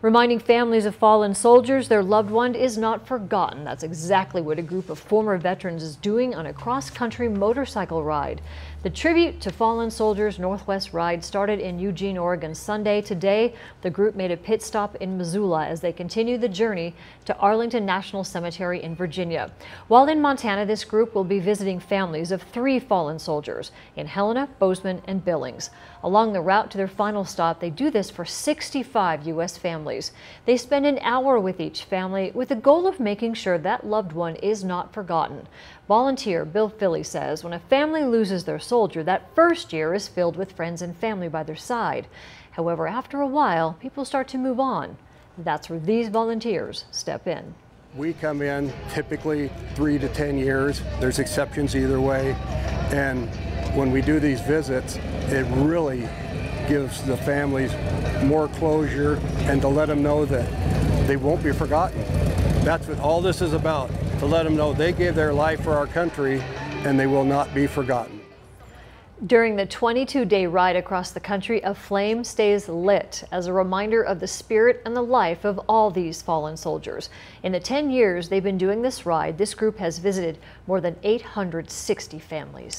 reminding families of fallen soldiers their loved one is not forgotten. That's exactly what a group of former veterans is doing on a cross-country motorcycle ride. The Tribute to Fallen Soldiers Northwest Ride started in Eugene, Oregon Sunday. Today, the group made a pit stop in Missoula as they continue the journey to Arlington National Cemetery in Virginia. While in Montana, this group will be visiting families of three fallen soldiers in Helena, Bozeman, and Billings. Along the route to their final stop, they do this for 65 U.S. families. They spend an hour with each family with the goal of making sure that loved one is not forgotten. Volunteer Bill Philly says when a family loses their soldier, that first year is filled with friends and family by their side. However, after a while, people start to move on. That's where these volunteers step in. We come in typically three to 10 years. There's exceptions either way. And when we do these visits, it really gives the families more closure and to let them know that they won't be forgotten. That's what all this is about, to let them know they gave their life for our country and they will not be forgotten. During the 22-day ride across the country, a flame stays lit as a reminder of the spirit and the life of all these fallen soldiers. In the 10 years they've been doing this ride, this group has visited more than 860 families.